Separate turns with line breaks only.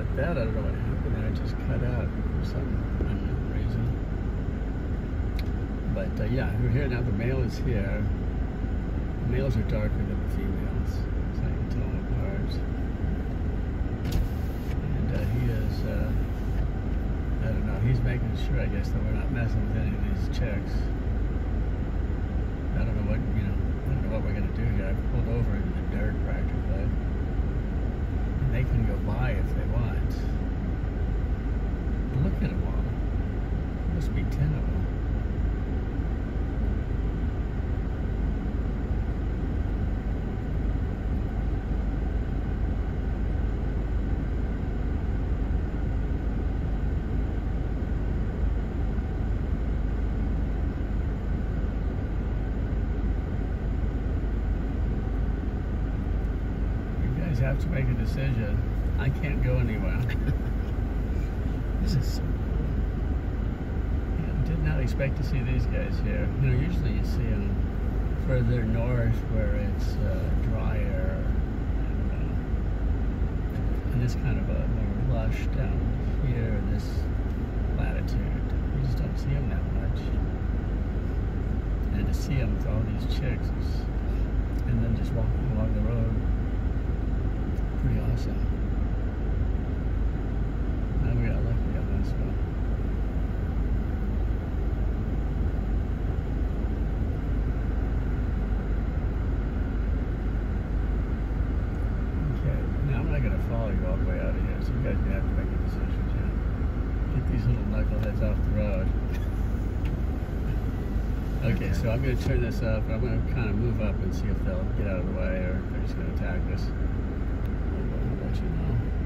about that. I don't know what happened there. It just cut out for some reason. But uh, yeah, we're here now. The male is here. Males are darker than the females, so I can tell them apart. And uh, he is, uh, I don't know, he's making sure, I guess, that we're not messing with any of these chicks. I don't know what, you know, I don't know what we're going to do here. I've pulled over into the dirt practically. And they can go by if they want. Look at them. There must be 10 of them. You guys have to make a decision. I can't go anywhere.
So
Yeah, did not expect to see these guys here. You know, usually you see them further north where it's uh, drier and, uh, and this kind of a more lush down here, this latitude. You just don't see them that much. And to see them with all these chicks and then just walking along the road, pretty awesome. follow you all the way out of here. So you guys are have to make a decision, Jim. Get these little knuckleheads off the road. okay, so I'm going to turn this up. I'm going to kind of move up and see if they'll get out of the way or if they're just going to attack us. I'll let you know.